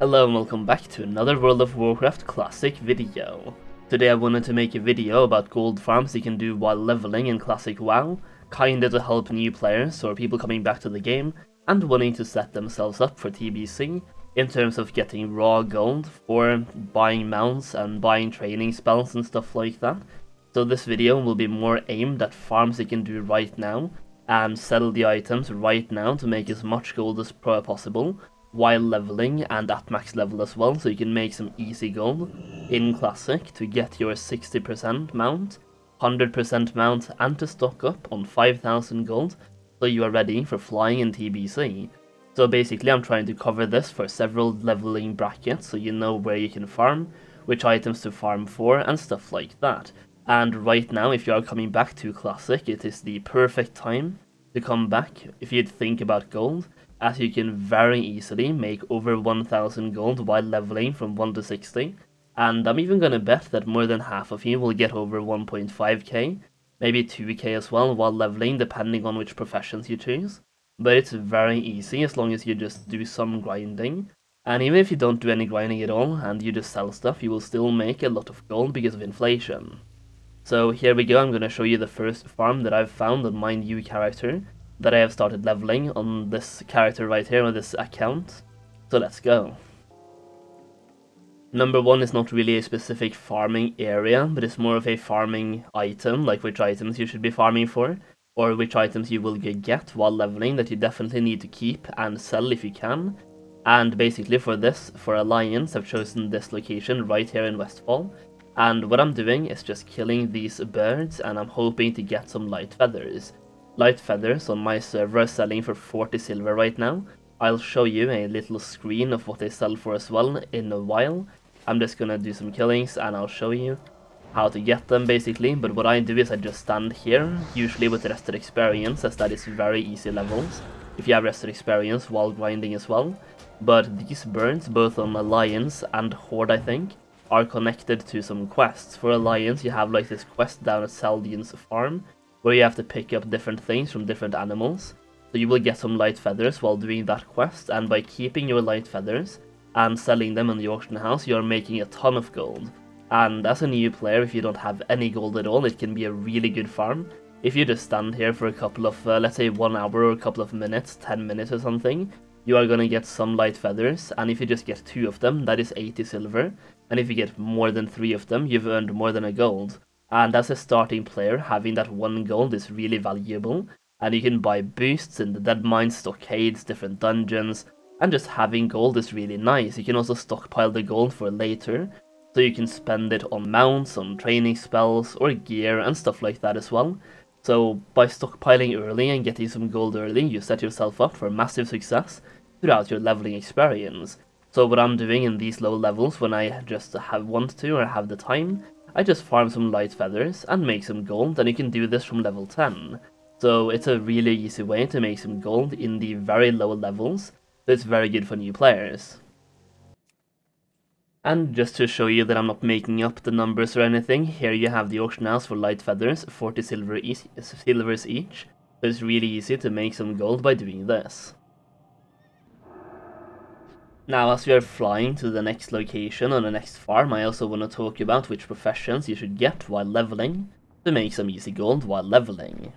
Hello and welcome back to another World of Warcraft Classic video. Today I wanted to make a video about gold farms you can do while leveling in Classic WoW, kinda to help new players or people coming back to the game and wanting to set themselves up for TBC in terms of getting raw gold for buying mounts and buying training spells and stuff like that. So this video will be more aimed at farms you can do right now and sell the items right now to make as much gold as possible while leveling and at max level as well, so you can make some easy gold in Classic to get your 60% mount, 100% mount, and to stock up on 5000 gold, so you are ready for flying in TBC. So basically I'm trying to cover this for several leveling brackets, so you know where you can farm, which items to farm for, and stuff like that. And right now, if you are coming back to Classic, it is the perfect time to come back if you think about gold, as you can very easily make over 1000 gold while leveling from 1 to 60. And I'm even gonna bet that more than half of you will get over 1.5k, maybe 2k as well while leveling depending on which professions you choose. But it's very easy as long as you just do some grinding. And even if you don't do any grinding at all and you just sell stuff, you will still make a lot of gold because of inflation. So here we go, I'm gonna show you the first farm that I've found on my new character that I have started leveling on this character right here on this account. So let's go. Number one is not really a specific farming area, but it's more of a farming item, like which items you should be farming for, or which items you will get while leveling that you definitely need to keep and sell if you can. And basically for this, for Alliance, I've chosen this location right here in Westfall. And what I'm doing is just killing these birds and I'm hoping to get some light feathers light feathers on my server selling for 40 silver right now. I'll show you a little screen of what they sell for as well in a while. I'm just gonna do some killings and I'll show you how to get them basically, but what I do is I just stand here, usually with rested experience as that is very easy levels, if you have rested experience while grinding as well. But these burns, both on Alliance and Horde I think, are connected to some quests. For Alliance you have like this quest down at Saldean's farm, where you have to pick up different things from different animals. So you will get some light feathers while doing that quest, and by keeping your light feathers and selling them in the auction house, you are making a ton of gold. And as a new player, if you don't have any gold at all, it can be a really good farm. If you just stand here for a couple of, uh, let's say one hour or a couple of minutes, 10 minutes or something, you are gonna get some light feathers, and if you just get two of them, that is 80 silver, and if you get more than three of them, you've earned more than a gold. And as a starting player, having that one gold is really valuable. And you can buy boosts in the Deadmines, stockades, different dungeons, and just having gold is really nice. You can also stockpile the gold for later, so you can spend it on mounts, on training spells, or gear and stuff like that as well. So by stockpiling early and getting some gold early, you set yourself up for massive success throughout your leveling experience. So what I'm doing in these low levels when I just have want to or have the time I just farm some light feathers and make some gold, and you can do this from level 10. So it's a really easy way to make some gold in the very low levels, so it's very good for new players. And just to show you that I'm not making up the numbers or anything, here you have the auction house for light feathers, 40 silver e silvers each, so it's really easy to make some gold by doing this. Now, as we are flying to the next location on the next farm, I also want to talk about which professions you should get while leveling to make some easy gold while leveling.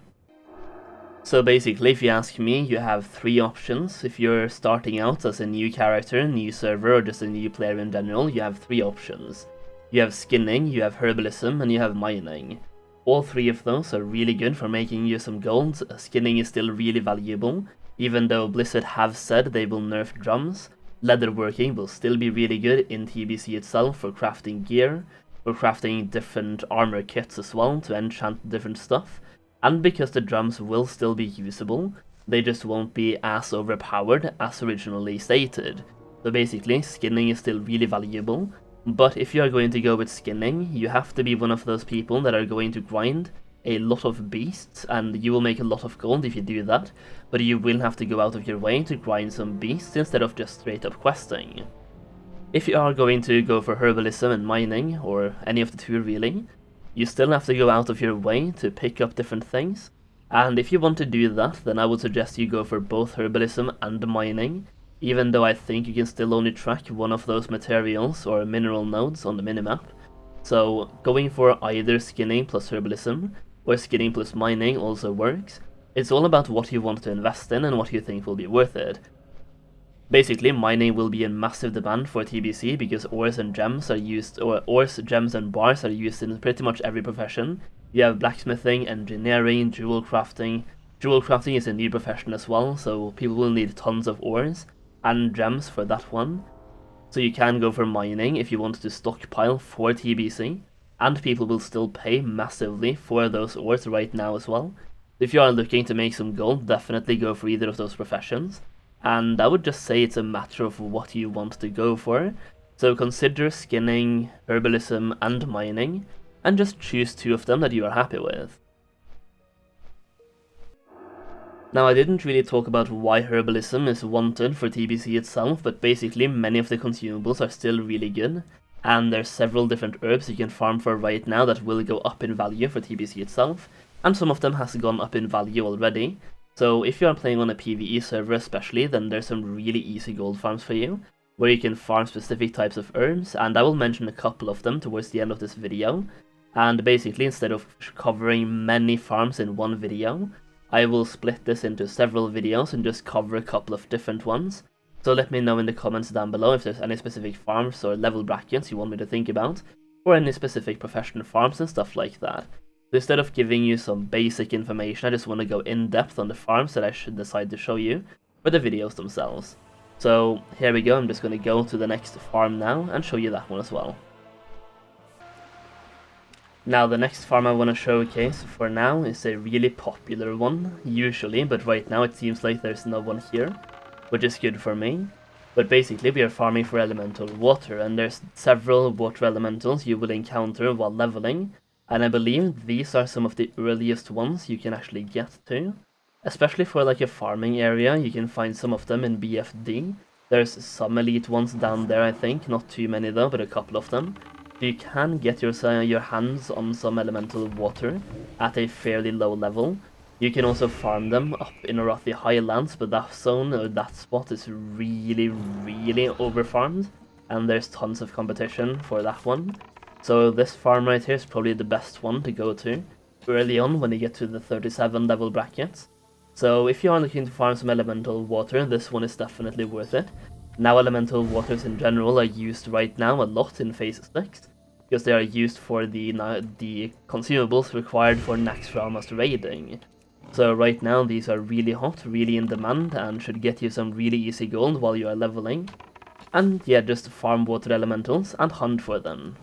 So basically, if you ask me, you have three options. If you're starting out as a new character, new server, or just a new player in general, you have three options. You have skinning, you have herbalism, and you have mining. All three of those are really good for making you some gold. Skinning is still really valuable, even though Blizzard have said they will nerf drums. Leatherworking will still be really good in TBC itself for crafting gear, for crafting different armor kits as well to enchant different stuff, and because the drums will still be usable, they just won't be as overpowered as originally stated. So basically, skinning is still really valuable, but if you are going to go with skinning, you have to be one of those people that are going to grind a lot of beasts, and you will make a lot of gold if you do that, but you will have to go out of your way to grind some beasts instead of just straight up questing. If you are going to go for herbalism and mining, or any of the two really, you still have to go out of your way to pick up different things, and if you want to do that, then I would suggest you go for both herbalism and mining, even though I think you can still only track one of those materials or mineral nodes on the minimap. So going for either skinning plus herbalism or skinning plus mining also works. It's all about what you want to invest in and what you think will be worth it. Basically, mining will be in massive demand for TBC because ores and gems are used, or ores, gems and bars are used in pretty much every profession. You have blacksmithing, engineering, jewel crafting. Jewel crafting is a new profession as well, so people will need tons of ores and gems for that one. So you can go for mining if you want to stockpile for TBC, and people will still pay massively for those ores right now as well. If you are looking to make some gold, definitely go for either of those professions and I would just say it's a matter of what you want to go for. So consider skinning, herbalism, and mining, and just choose two of them that you are happy with. Now I didn't really talk about why herbalism is wanted for TBC itself, but basically many of the consumables are still really good, and there's several different herbs you can farm for right now that will go up in value for TBC itself, and some of them has gone up in value already, so if you are playing on a PvE server especially, then there's some really easy gold farms for you, where you can farm specific types of herbs, and I will mention a couple of them towards the end of this video. And basically, instead of covering many farms in one video, I will split this into several videos and just cover a couple of different ones. So let me know in the comments down below if there's any specific farms or level brackets you want me to think about, or any specific professional farms and stuff like that instead of giving you some basic information, I just want to go in depth on the farms that I should decide to show you for the videos themselves. So here we go, I'm just going to go to the next farm now and show you that one as well. Now the next farm I want to showcase for now is a really popular one, usually, but right now it seems like there's no one here, which is good for me. But basically we are farming for elemental water, and there's several water elementals you will encounter while leveling, and I believe these are some of the earliest ones you can actually get to. Especially for like a farming area, you can find some of them in BFD. There's some elite ones down there I think, not too many though, but a couple of them. You can get your, uh, your hands on some elemental water at a fairly low level. You can also farm them up in Arathi Highlands, but that zone or that spot is really, really overfarmed. And there's tons of competition for that one. So this farm right here is probably the best one to go to early on when you get to the 37 level brackets. So if you are looking to farm some elemental water, this one is definitely worth it. Now elemental waters in general are used right now a lot in phase 6, because they are used for the, the consumables required for Naxxramas raiding. So right now these are really hot, really in demand, and should get you some really easy gold while you are leveling. And yeah, just farm water elementals and hunt for them.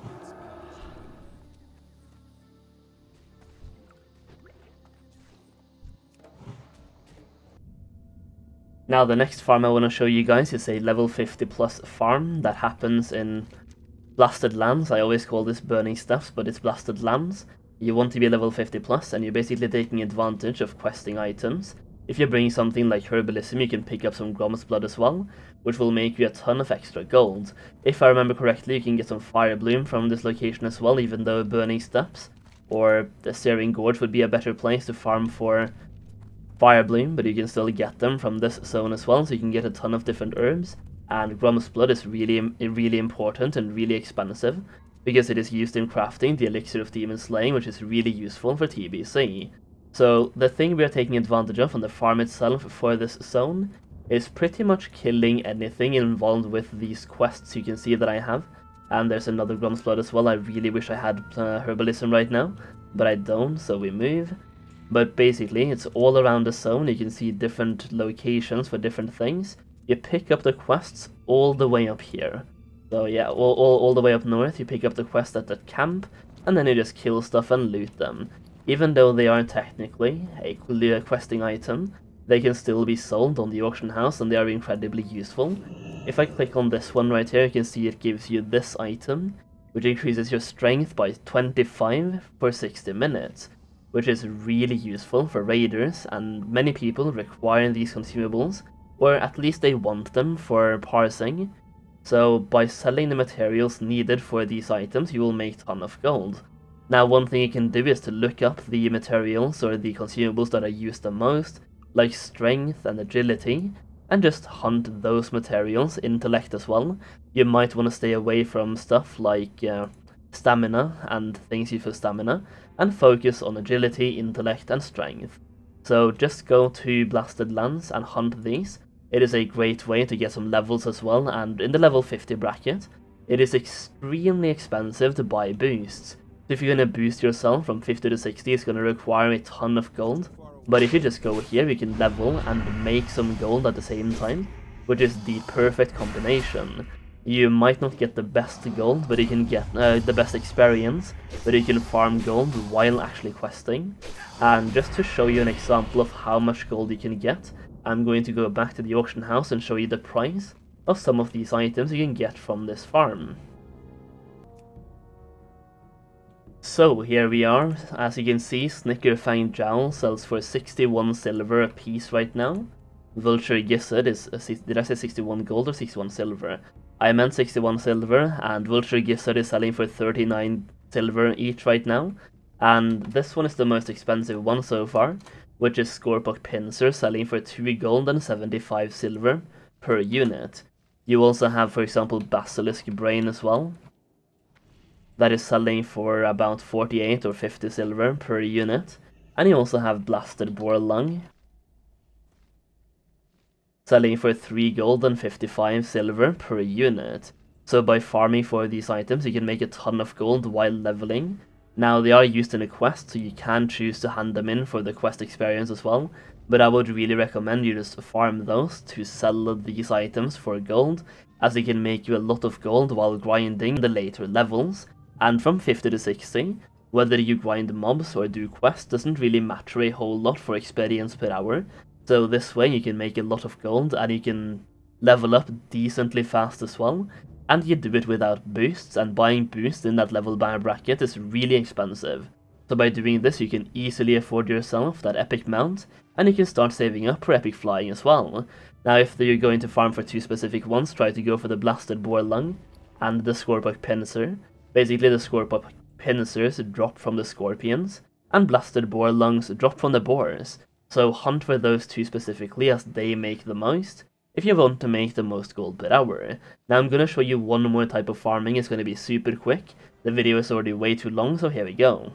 Now the next farm I want to show you guys is a level 50 plus farm that happens in Blasted Lands. I always call this Burning Steppes, but it's Blasted Lands. You want to be level 50 plus and you're basically taking advantage of questing items. If you bring something like Herbalism, you can pick up some Grom's Blood as well, which will make you a ton of extra gold. If I remember correctly, you can get some Fire Bloom from this location as well, even though Burning Steppes or the Searing Gorge would be a better place to farm for Fire Bloom, but you can still get them from this zone as well, so you can get a ton of different herbs. And Grom's Blood is really, really important and really expensive, because it is used in crafting the Elixir of Demon Slaying, which is really useful for TBC. So the thing we are taking advantage of on the farm itself for this zone is pretty much killing anything involved with these quests you can see that I have. And there's another Grom's Blood as well, I really wish I had uh, Herbalism right now, but I don't, so we move. But basically, it's all around the zone. You can see different locations for different things. You pick up the quests all the way up here. So yeah, all, all, all the way up north, you pick up the quest at the camp, and then you just kill stuff and loot them. Even though they aren't technically a questing item, they can still be sold on the auction house and they are incredibly useful. If I click on this one right here, you can see it gives you this item, which increases your strength by 25 for 60 minutes which is really useful for raiders, and many people require these consumables, or at least they want them for parsing. So by selling the materials needed for these items, you will make ton of gold. Now one thing you can do is to look up the materials or the consumables that are used the most, like strength and agility, and just hunt those materials, intellect as well. You might want to stay away from stuff like uh, stamina and things you for stamina, and focus on agility, intellect, and strength. So just go to Blasted Lands and hunt these. It is a great way to get some levels as well, and in the level 50 bracket, it is extremely expensive to buy boosts. So if you're to boost yourself from 50 to 60, it's to require a ton of gold. But if you just go here, you can level and make some gold at the same time, which is the perfect combination. You might not get the best gold, but you can get uh, the best experience, but you can farm gold while actually questing. And just to show you an example of how much gold you can get, I'm going to go back to the auction house and show you the price of some of these items you can get from this farm. So here we are, as you can see Snickerfang Jowl sells for 61 silver a piece right now. Vulture Gizzard is, uh, did I say 61 gold or 61 silver? I meant 61 silver, and Vulture Gizzard is selling for 39 silver each right now. And this one is the most expensive one so far, which is Scorpok Pincer selling for 2 gold and 75 silver per unit. You also have, for example, Basilisk Brain as well. That is selling for about 48 or 50 silver per unit. And you also have Blasted Boar Lung, selling for 3 gold and 55 silver per unit. So by farming for these items, you can make a ton of gold while leveling. Now, they are used in a quest, so you can choose to hand them in for the quest experience as well, but I would really recommend you just farm those to sell these items for gold, as they can make you a lot of gold while grinding the later levels, and from 50 to 60, whether you grind mobs or do quests doesn't really matter a whole lot for experience per hour, so this way you can make a lot of gold and you can level up decently fast as well. And you do it without boosts, and buying boosts in that level bar bracket is really expensive. So by doing this you can easily afford yourself that epic mount, and you can start saving up for epic flying as well. Now if you're going to farm for two specific ones, try to go for the Blasted Boar Lung and the Scorpok Pincer. Basically the Scorpok Pincers drop from the Scorpions, and Blasted Boar Lungs drop from the Boars. So hunt for those two specifically as they make the most if you want to make the most gold per hour. Now I'm going to show you one more type of farming, it's going to be super quick. The video is already way too long, so here we go.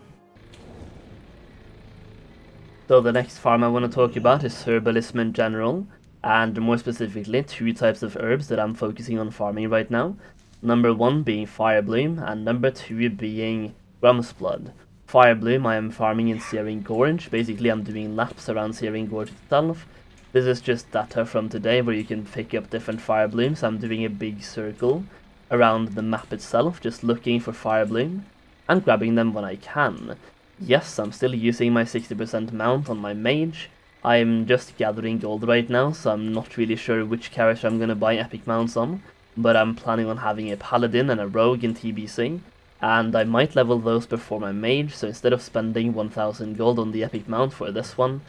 So the next farm I want to talk about is herbalism in general, and more specifically two types of herbs that I'm focusing on farming right now. Number one being Firebloom, and number two being Grom's Blood. Firebloom I am farming in Searing Gorge. Basically I'm doing laps around Searing Gorge itself. This is just data from today where you can pick up different fire blooms. I'm doing a big circle around the map itself, just looking for fire bloom and grabbing them when I can. Yes, I'm still using my 60% mount on my mage. I'm just gathering gold right now, so I'm not really sure which character I'm gonna buy epic mounts on, but I'm planning on having a paladin and a rogue in TBC, and I might level those before my mage, so instead of spending 1000 gold on the epic mount for this one,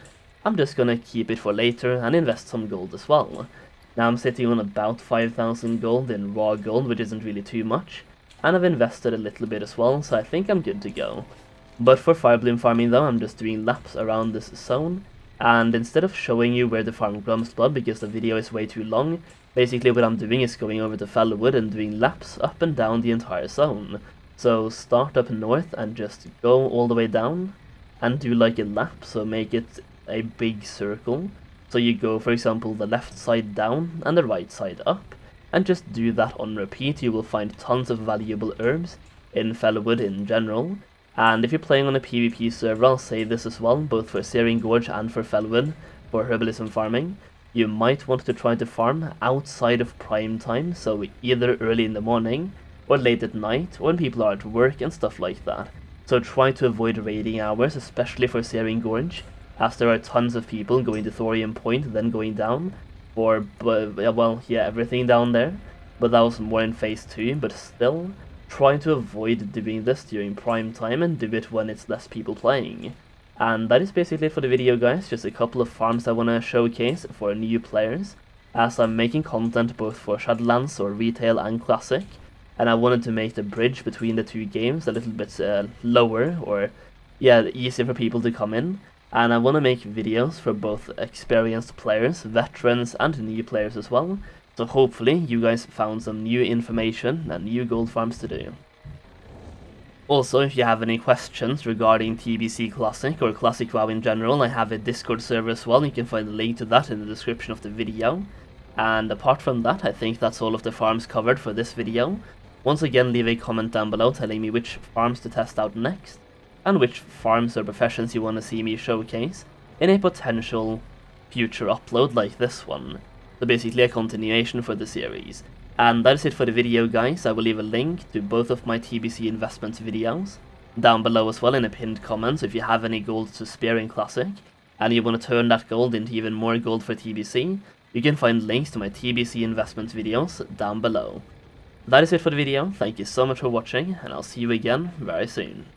I'm just gonna keep it for later and invest some gold as well. Now I'm sitting on about 5000 gold in raw gold, which isn't really too much, and I've invested a little bit as well, so I think I'm good to go. But for Firebloom farming though, I'm just doing laps around this zone, and instead of showing you where to farm Grom's Blood because the video is way too long, basically what I'm doing is going over to Felwood and doing laps up and down the entire zone. So start up north and just go all the way down and do like a lap, so make it a big circle. So you go, for example, the left side down and the right side up, and just do that on repeat. You will find tons of valuable herbs in Felwood in general. And if you're playing on a PvP server, I'll say this as well, both for Searing Gorge and for Felwood, for herbalism farming, you might want to try to farm outside of prime time, so either early in the morning or late at night, when people are at work and stuff like that. So try to avoid raiding hours, especially for Searing Gorge, as there are tons of people going to Thorium Point, then going down, or, well, yeah, everything down there. But that was more in Phase 2, but still, trying to avoid doing this during prime time and do it when it's less people playing. And that is basically it for the video guys, just a couple of farms I want to showcase for new players, as I'm making content both for Shadowlands or Retail and Classic, and I wanted to make the bridge between the two games a little bit uh, lower or yeah easier for people to come in and I want to make videos for both experienced players, veterans, and new players as well. So hopefully you guys found some new information and new gold farms to do. Also, if you have any questions regarding TBC Classic or Classic WoW in general, I have a Discord server as well. You can find a link to that in the description of the video. And apart from that, I think that's all of the farms covered for this video. Once again, leave a comment down below telling me which farms to test out next, and which farms or professions you want to see me showcase in a potential future upload like this one. So basically a continuation for the series. And that is it for the video guys, I will leave a link to both of my TBC investments videos down below as well in a pinned comment so if you have any gold to spare in Classic and you want to turn that gold into even more gold for TBC, you can find links to my TBC investments videos down below. That is it for the video, thank you so much for watching and I'll see you again very soon.